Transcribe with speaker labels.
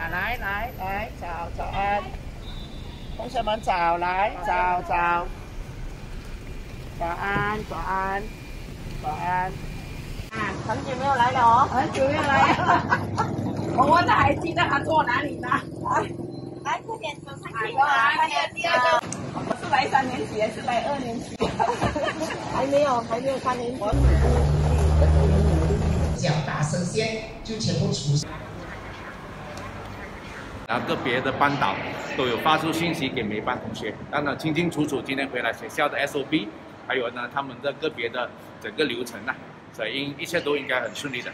Speaker 1: 啊，来来来，早早安，同学们早，来早早，早安早安早安。啊，很久没有来了哦，
Speaker 2: 很久没有来了。我我哪还记得他坐哪里呢？来，
Speaker 3: 来快点走上去。
Speaker 2: 快点，第二个。我是来三年级还是来二年级？
Speaker 1: 还没有，还没有三年级。
Speaker 4: 讲大声先，就全部出现。
Speaker 5: 然后个别的班导都有发出信息给每班同学，让他清清楚楚今天回来学校的 SOP，还有呢他们的个别的整个流程呢，所以应一切都应该很顺利的。